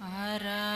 Ara.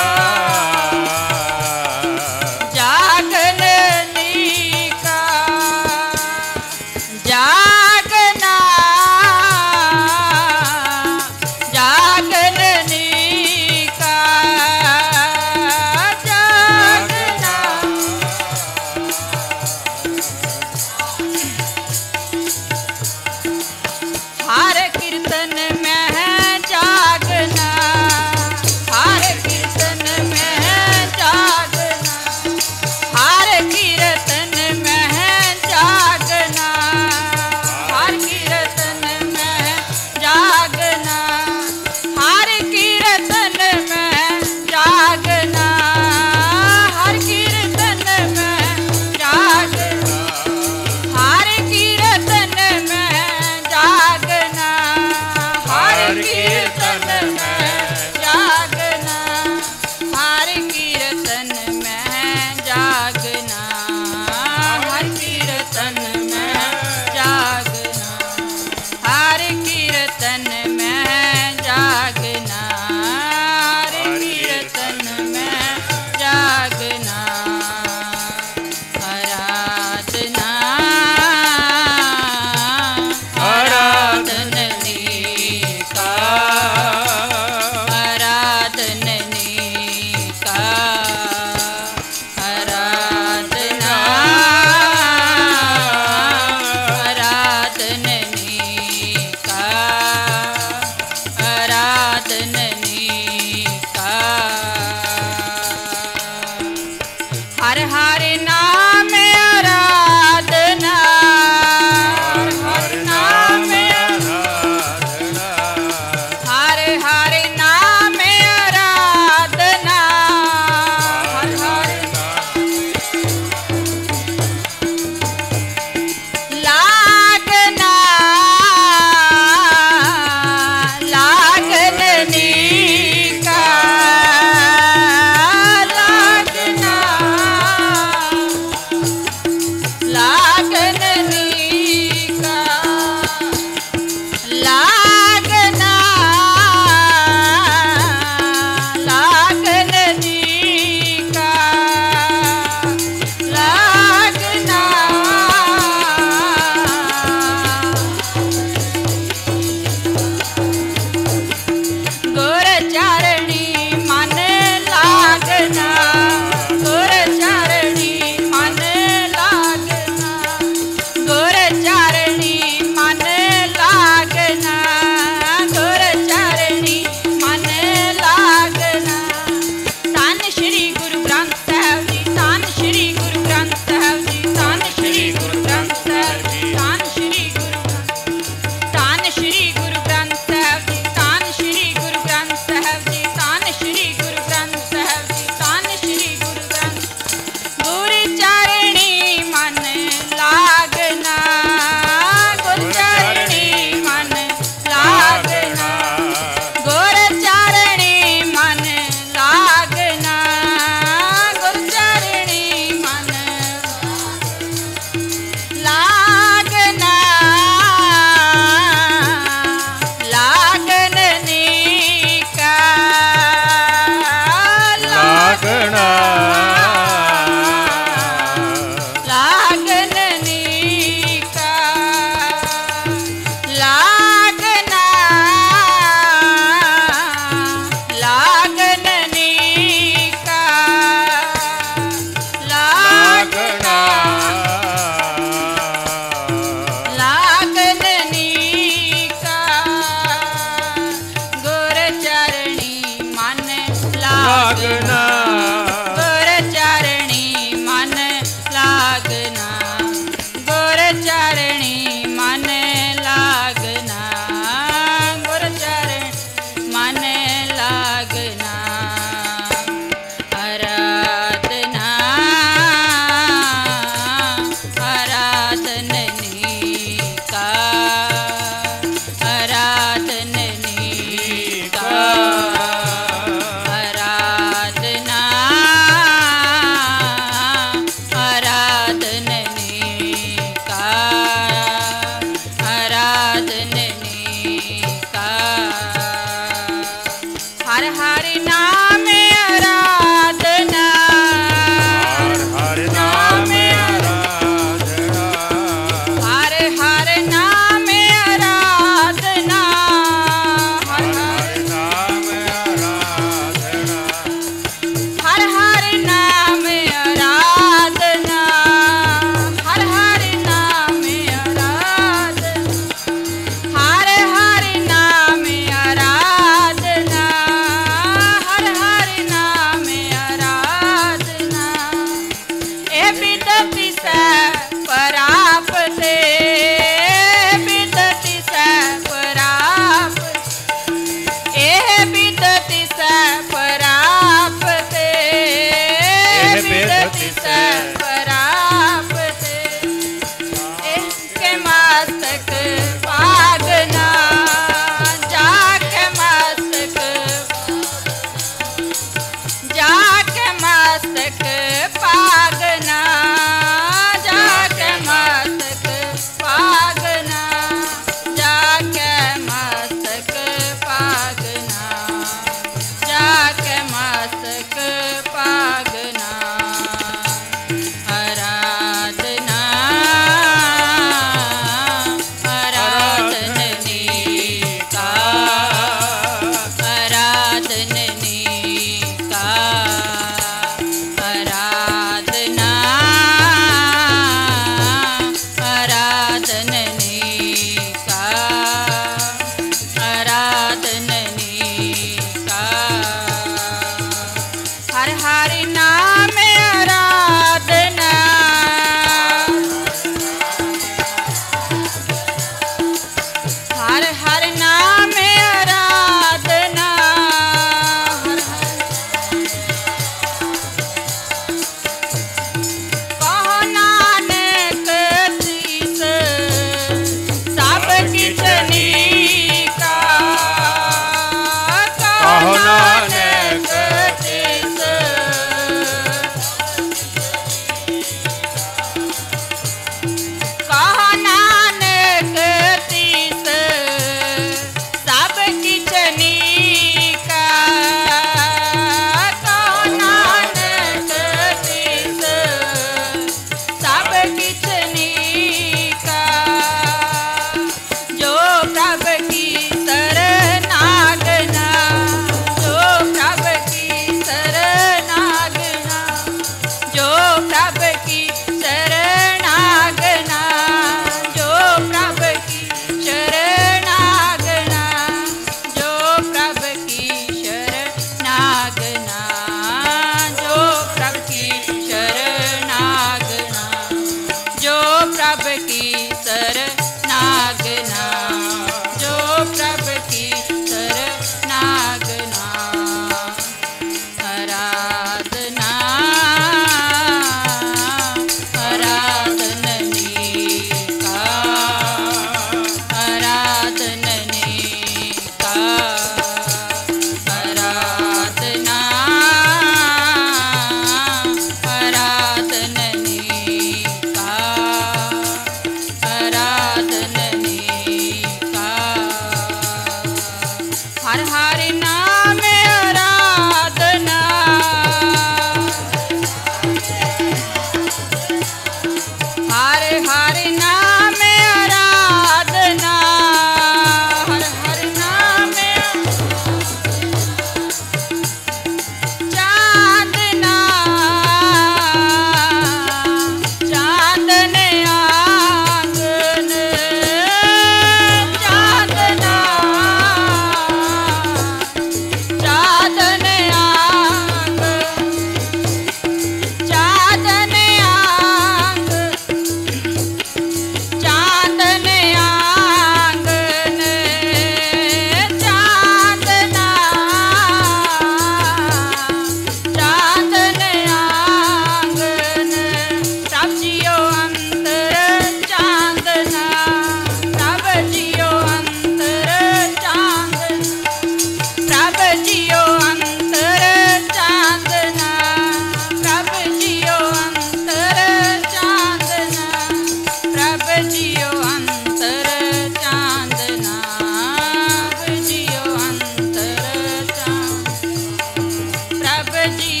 Prabhuji.